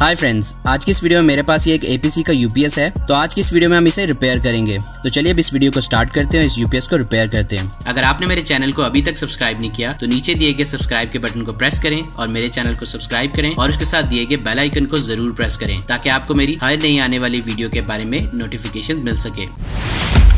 Hi friends आज की इस वीडियो में मेरे पास ये एक एपीसी का यूपीएस है तो आज की इस वीडियो में हम इसे रिपेयर करेंगे। तो चलिए अब इस वीडियो को स्टार्ट करते हैं इस यूपीएस को रिपेयर करते हैं। अगर आपने मेरे चैनल को अभी तक सब्सक्राइब नहीं किया तो नीचे दिए गए सब्सक्राइब के बटन को प्रेस करें और मेरे चैनल को सब्सक्राइब करें और उसके साथ दिए गए बेल आइकन को ज़रूर प्रेस करें, ताकि आपको मेरी हर नई आने वाली वीडियो के बारे में नोटिफिकेशन मिल सके।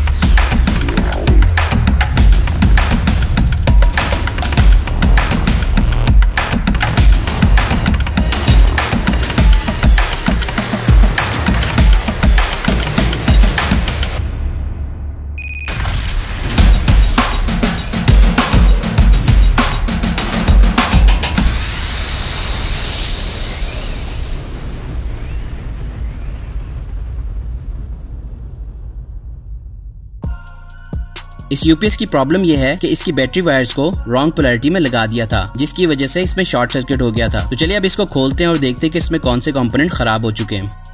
इस यूपीएस की प्रॉब्लम यह है कि इसकी बैटरी वायर्स को रॉन्ग पोलैरिटी में लगा दिया था, जिसकी वजह से इसमें शॉर्ट सर्किट हो गया था। तो चलिए अब इसको खोलते हैं और देखते हैं कि इसमें कौन से कंपोनेंट खराब हो चुके हैं।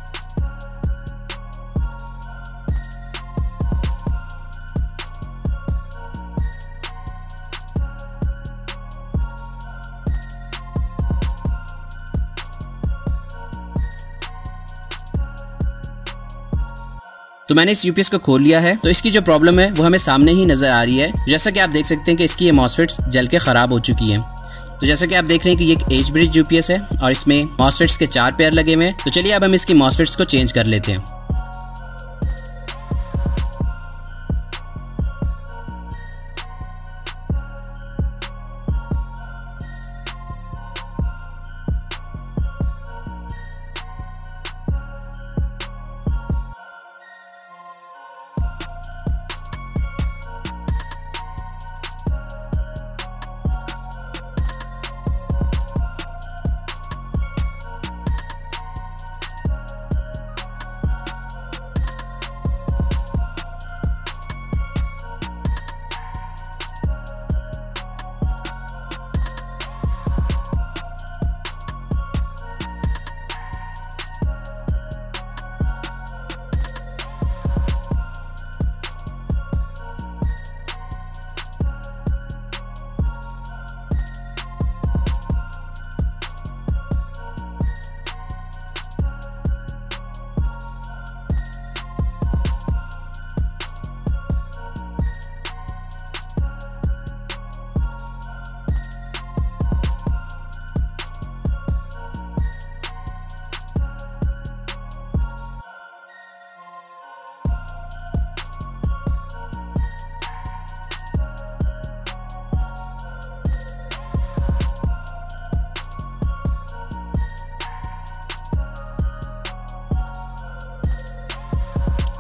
तो मैंने इस यूपीएस को खोल लिया है। तो इसकी जो प्रॉब्लम है, वो हमें सामने ही नज़र आ रही है। जैसा कि आप देख सकते हैं कि इसकी ये मॉसफेट्स जल के खराब हो चुकी है। तो जैसा कि आप देख रहे हैं कि ये एक एज ब्रिज यूपीएस है और इसमें मॉसफेट्स के चार पेयर लगे हुए हैं। तो चलिए अब हम इसकी मॉसफेट्स को चेंज कर लेते हैं।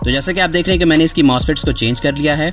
तो जैसा कि आप देख रहे हैं कि मैंने इसकी मॉसफेट्स को चेंज कर लिया है।